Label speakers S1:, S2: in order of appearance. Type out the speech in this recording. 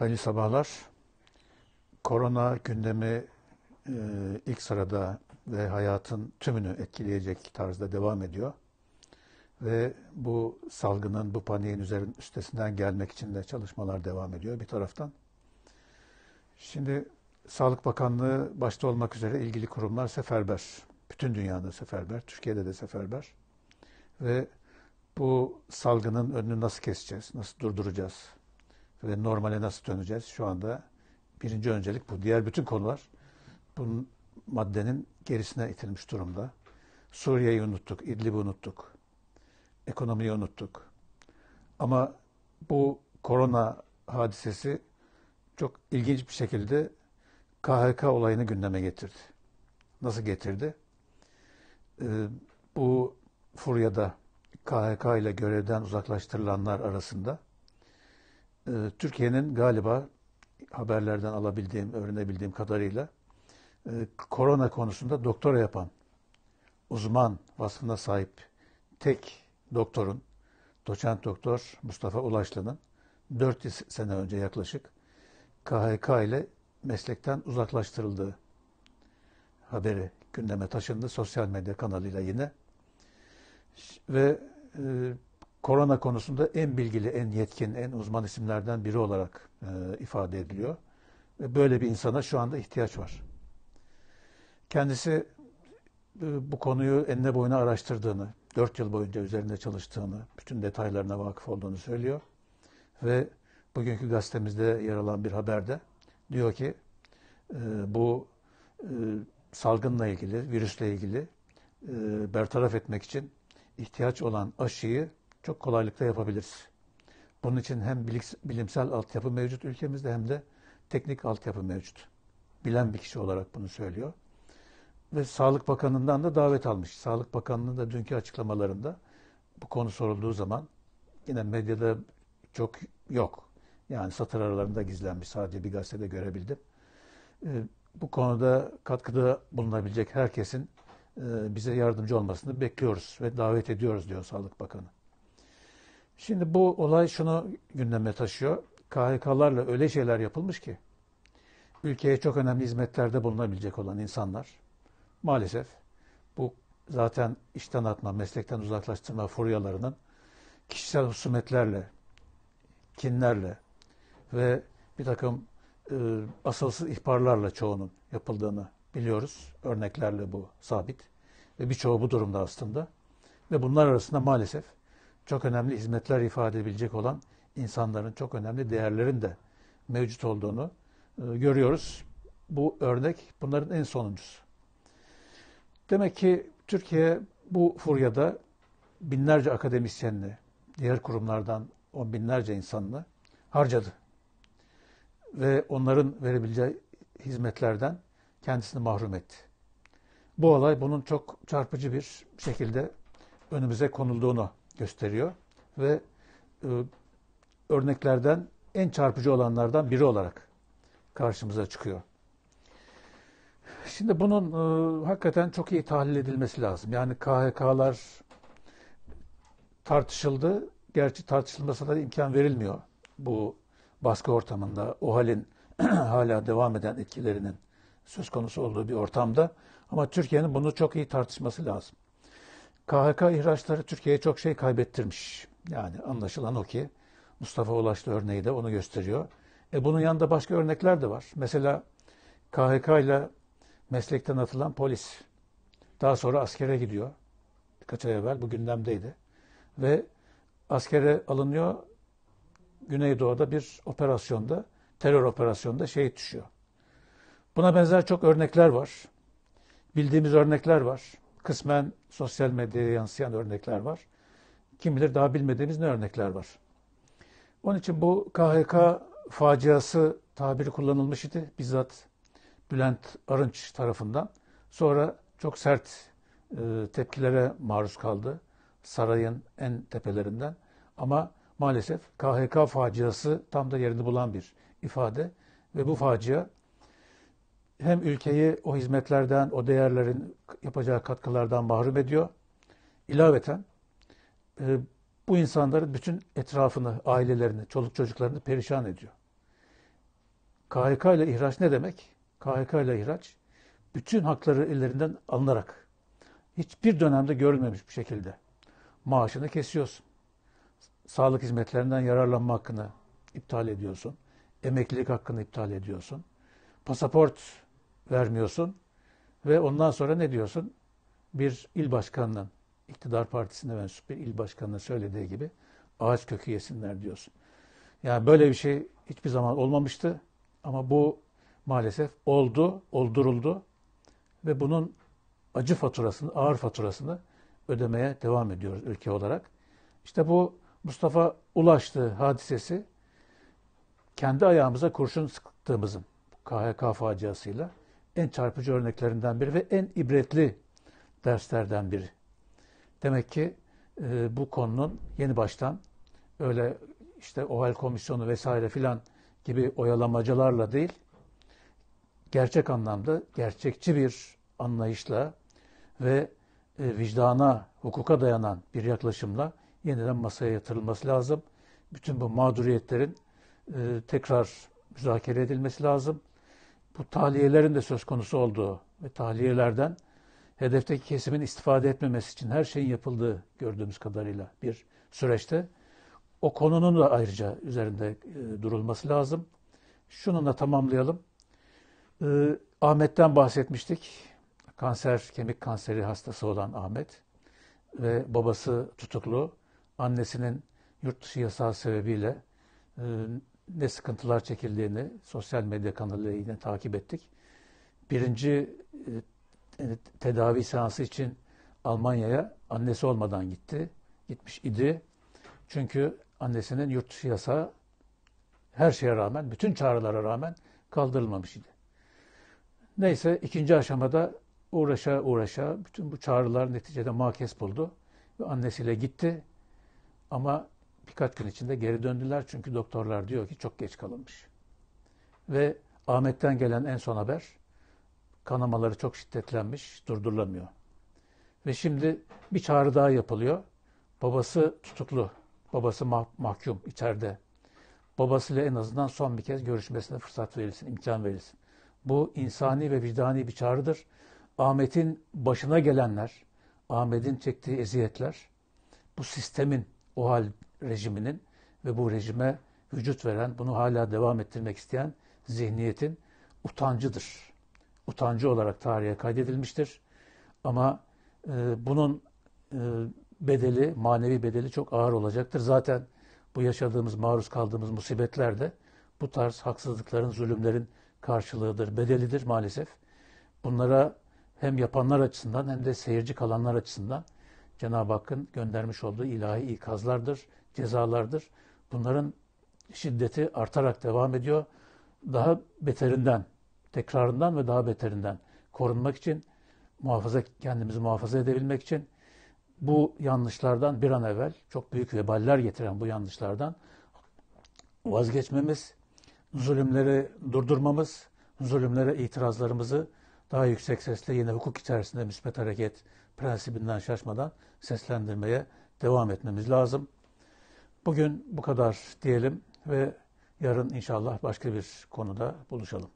S1: Hayırlı sabahlar. Korona gündemi e, ilk sırada ve hayatın tümünü etkileyecek tarzda devam ediyor. Ve bu salgının, bu paniğin üzerin üstesinden gelmek için de çalışmalar devam ediyor bir taraftan. Şimdi Sağlık Bakanlığı başta olmak üzere ilgili kurumlar seferber. Bütün dünyada seferber, Türkiye'de de seferber. Ve bu salgının önünü nasıl keseceğiz, nasıl durduracağız ve normale nasıl döneceğiz? Şu anda birinci öncelik bu. Diğer bütün konular bu maddenin gerisine itilmiş durumda. Suriye'yi unuttuk, İdlib'i unuttuk, ekonomiyi unuttuk. Ama bu korona hadisesi çok ilginç bir şekilde KHK olayını gündeme getirdi. Nasıl getirdi? Ee, bu furyada KHK ile görevden uzaklaştırılanlar arasında e, Türkiye'nin galiba haberlerden alabildiğim, öğrenebildiğim kadarıyla e, korona konusunda doktora yapan, uzman vasfına sahip tek doktorun, doçent doktor Mustafa Ulaşlı'nın 4 sene önce yaklaşık KHK ile meslekten uzaklaştırıldığı haberi gündeme taşındı sosyal medya kanalıyla yine. Ve e, korona konusunda en bilgili, en yetkin, en uzman isimlerden biri olarak e, ifade ediliyor. Ve böyle bir insana şu anda ihtiyaç var. Kendisi e, bu konuyu enine boyuna araştırdığını, dört yıl boyunca üzerinde çalıştığını, bütün detaylarına vakıf olduğunu söylüyor. Ve bugünkü gazetemizde yer alan bir haberde diyor ki e, bu e, salgınla ilgili, virüsle ilgili e, bertaraf etmek için ihtiyaç olan aşıyı çok kolaylıkla yapabiliriz. Bunun için hem bilimsel altyapı mevcut ülkemizde hem de teknik altyapı mevcut. Bilen bir kişi olarak bunu söylüyor. Ve Sağlık Bakanı'ndan da davet almış. Sağlık Bakanı'nın da dünkü açıklamalarında bu konu sorulduğu zaman yine medyada çok yok. Yani satır aralarında gizlenmiş sadece bir gazetede görebildim. Ee, bu konuda katkıda bulunabilecek herkesin e, bize yardımcı olmasını bekliyoruz ve davet ediyoruz diyor Sağlık Bakanı. Şimdi bu olay şunu gündeme taşıyor. KHK'larla öyle şeyler yapılmış ki ülkeye çok önemli hizmetlerde bulunabilecek olan insanlar maalesef bu zaten işten atma, meslekten uzaklaştırma furyalarının kişisel husumetlerle, kinlerle ve bir takım e, asılsız ihbarlarla çoğunun yapıldığını biliyoruz. Örneklerle bu sabit. Ve birçoğu bu durumda aslında. Ve bunlar arasında maalesef çok önemli hizmetler ifade edebilecek olan insanların çok önemli değerlerin de mevcut olduğunu e, görüyoruz. Bu örnek bunların en sonuncusu. Demek ki Türkiye bu furyada binlerce akademisyenini, diğer kurumlardan on binlerce insanını harcadı. Ve onların verebileceği hizmetlerden kendisini mahrum etti. Bu olay bunun çok çarpıcı bir şekilde önümüze konulduğunu gösteriyor ve e, örneklerden en çarpıcı olanlardan biri olarak karşımıza çıkıyor. Şimdi bunun e, hakikaten çok iyi tahlil edilmesi lazım. Yani KHK'lar tartışıldı. Gerçi tartışılmasına da imkan verilmiyor bu baskı ortamında. O halin hala devam eden etkilerinin söz konusu olduğu bir ortamda. Ama Türkiye'nin bunu çok iyi tartışması lazım. KHK ihraçları Türkiye'ye çok şey kaybettirmiş. Yani anlaşılan o ki Mustafa Ulaşlı örneği de onu gösteriyor. E bunun yanında başka örnekler de var. Mesela KHK ile meslekten atılan polis. Daha sonra askere gidiyor. Birkaç ay evvel bu gündemdeydi. Ve askere alınıyor. Güneydoğu'da bir operasyonda, terör operasyonunda şehit düşüyor. Buna benzer çok örnekler var. Bildiğimiz örnekler var. Kısmen sosyal medyaya yansıyan örnekler var. Kim bilir daha bilmediğimiz ne örnekler var. Onun için bu KHK faciası tabiri kullanılmış idi. Bizzat Bülent Arınç tarafından. Sonra çok sert e, tepkilere maruz kaldı. Sarayın en tepelerinden. Ama maalesef KHK faciası tam da yerini bulan bir ifade. Ve bu facia hem ülkeyi o hizmetlerden, o değerlerin yapacağı katkılardan mahrum ediyor. İlaveten e, bu insanların bütün etrafını, ailelerini, çoluk çocuklarını perişan ediyor. KHK ile ihraç ne demek? KHK ile ihraç bütün hakları ellerinden alınarak hiçbir dönemde görülmemiş bir şekilde maaşını kesiyorsun. Sağlık hizmetlerinden yararlanma hakkını iptal ediyorsun. Emeklilik hakkını iptal ediyorsun. Pasaport vermiyorsun. Ve ondan sonra ne diyorsun? Bir il başkanının, iktidar partisine mensup bir il başkanının söylediği gibi ağaç kökü yesinler diyorsun. Yani böyle bir şey hiçbir zaman olmamıştı. Ama bu maalesef oldu, olduruldu ve bunun acı faturasını, ağır faturasını ödemeye devam ediyoruz ülke olarak. İşte bu Mustafa Ulaştı hadisesi kendi ayağımıza kurşun sıktığımızın KHK faciasıyla en çarpıcı örneklerinden biri ve en ibretli derslerden biri. Demek ki e, bu konunun yeni baştan öyle işte OHAL komisyonu vesaire filan gibi oyalamacalarla değil, gerçek anlamda gerçekçi bir anlayışla ve e, vicdana, hukuka dayanan bir yaklaşımla yeniden masaya yatırılması lazım. Bütün bu mağduriyetlerin e, tekrar müzakere edilmesi lazım. Bu tahliyelerin de söz konusu olduğu ve tahliyelerden hedefteki kesimin istifade etmemesi için her şeyin yapıldığı gördüğümüz kadarıyla bir süreçte o konunun da ayrıca üzerinde e, durulması lazım. Şununla tamamlayalım. E, Ahmet'ten bahsetmiştik. Kanser, kemik kanseri hastası olan Ahmet ve babası tutuklu. Annesinin yurt dışı yasağı sebebiyle e, ne sıkıntılar çekildiğini sosyal medya kanalıyla takip ettik. Birinci e, tedavi seansı için Almanya'ya annesi olmadan gitti. Gitmiş idi. Çünkü annesinin yurt dışı yasağı her şeye rağmen, bütün çağrılara rağmen kaldırılmamış idi. Neyse ikinci aşamada uğraşa uğraşa bütün bu çağrılar neticede makes buldu. Ve annesiyle gitti. Ama birkaç gün içinde geri döndüler. Çünkü doktorlar diyor ki çok geç kalınmış. Ve Ahmet'ten gelen en son haber kanamaları çok şiddetlenmiş, durdurulamıyor. Ve şimdi bir çağrı daha yapılıyor. Babası tutuklu. Babası mah- mahkum içeride. Babasıyla en azından son bir kez görüşmesine fırsat verilsin, imkan verilsin. Bu insani ve vicdani bir çağrıdır. Ahmet'in başına gelenler, Ahmet'in çektiği eziyetler, bu sistemin, o hal rejiminin ve bu rejime vücut veren, bunu hala devam ettirmek isteyen zihniyetin utancıdır. Utancı olarak tarihe kaydedilmiştir. Ama e, bunun e, bedeli, manevi bedeli çok ağır olacaktır. Zaten bu yaşadığımız, maruz kaldığımız musibetler de bu tarz haksızlıkların, zulümlerin karşılığıdır, bedelidir maalesef. Bunlara hem yapanlar açısından hem de seyirci kalanlar açısından Cenab-ı Hakk'ın göndermiş olduğu ilahi ikazlardır, cezalardır. Bunların şiddeti artarak devam ediyor. Daha beterinden, tekrarından ve daha beterinden korunmak için, muhafaza kendimizi muhafaza edebilmek için bu yanlışlardan bir an evvel çok büyük veballer getiren bu yanlışlardan vazgeçmemiz, zulümleri durdurmamız, zulümlere itirazlarımızı daha yüksek sesle yine hukuk içerisinde müsbet hareket prensibinden şaşmadan seslendirmeye devam etmemiz lazım. Bugün bu kadar diyelim ve yarın inşallah başka bir konuda buluşalım.